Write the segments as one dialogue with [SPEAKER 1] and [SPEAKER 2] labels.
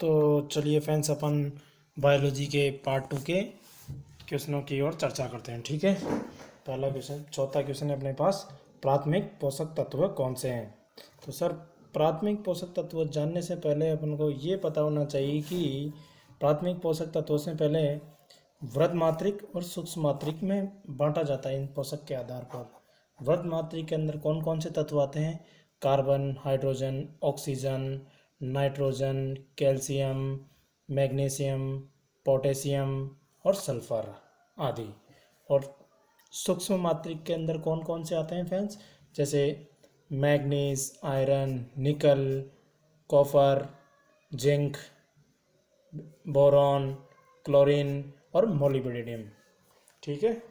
[SPEAKER 1] तो चलिए फ्रेंड्स अपन बायोलॉजी के पार्ट टू के क्वेश्चनों की ओर चर्चा करते हैं, ठीक है? पहला क्वेश्चन चौथा क्वेश्चन है अपने पास, प्राथमिक पोषक तत्व कौन से हैं? तो सर प्राथमिक पोषक तत्व जानने से पहले अपन को ये पता होना चाहिए कि प्राथमिक पोषक तत्वों से पहले वृद्ध मात्रिक और सूक्ष्म मात्रिक में बांटा जाता है इन पोषक के आधार पर। वृद्ध मात्रिक के अंदर कौन कौन से तत्व आते हैं? Carbon, hydrogen, oxygen nitrogen, calcium, magnesium, potassium और सल्फ़र आदि। और सूक्ष्म मात्रिक के अंदर कौन कौन से आते हैं फ्रेंड्स जैसे manganese, iron, nickel copper zinc, boron, chlorine और मोलिब्डेनियम। ठीक है?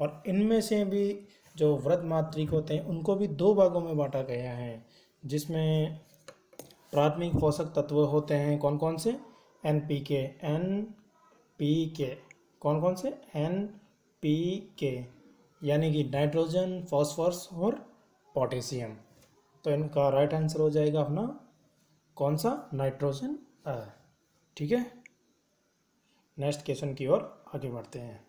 [SPEAKER 1] और इनमें से भी जो वृद्ध मात्रिक होते हैं, उनको भी दो भागों में बांटा गया है, जिसमें प्राथमिक पोषक तत्व होते हैं कौन कौन से? N P K N P K कौन कौन से? एन पी के यानी कि नाइट्रोजन, फॉस्फोरस और पोटेशियम। तो इनका राइट आंसर हो जाएगा अपना कौन सा नाइट्रोजन ठीक है? नेक्स्ट क्वेश्चन की ओर आगे बढ़ते हैं।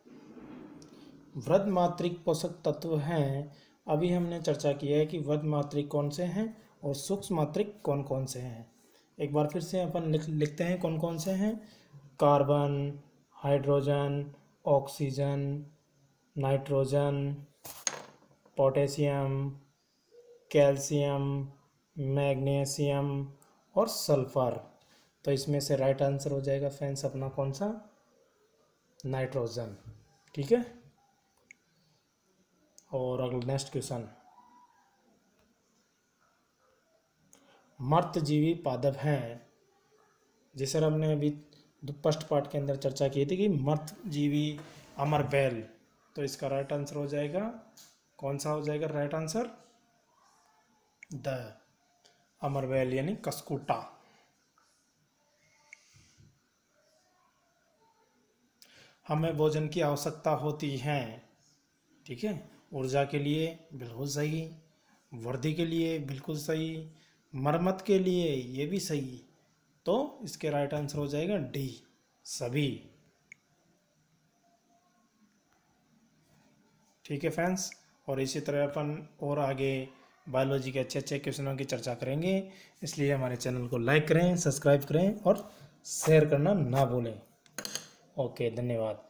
[SPEAKER 1] वृद्ध मात्रिक पोषक तत्व हैं। अभी हमने चर्चा की है कि वृद्ध मात्रिक कौन से हैं? और सूक्ष्म मात्रिक कौन कौन से हैं? एक बार फिर से अपन लिख, लिखते हैं कौन कौन से हैं। Carbon, hydrogen, oxygen, nitrogen, potassium, calcium, magnesium और सल्फ़र। तो इसमें से राइट आंसर हो जाएगा फ्रेंड्स अपना कौन सा? नाइट्रोजन। ठीक है? और अगला नेक्स्ट क्वेश्चन मर्तजीवी पादप हैं, जिसे हमने अभी फ़र्स्ट पार्ट के अंदर चर्चा की थी कि मर्तजीवी अमर बैल। तो इसका राइट आंसर हो जाएगा, कौन सा हो जाएगा राइट आंसर द, अमर बैल यानी कसकुटा। हमें भोजन की आवश्यकता होती है, ठीक है? ऊर्जा के लिए बिल्कुल सही, वर्दी के लिए बिल्कुल सही मरम्मत के लिए ये भी सही तो इसके राइट आंसर हो जाएगा डी सभी। ठीक है फ्रेंड्स और इसी तरह अपन और आगे बायोलॉजी के अच्छे अच्छे क्वेश्चनों की चर्चा करेंगे, इसलिए हमारे चैनल को लाइक करें सब्सक्राइब करें और शेयर करना ना भूलें। ओके धन्यवाद।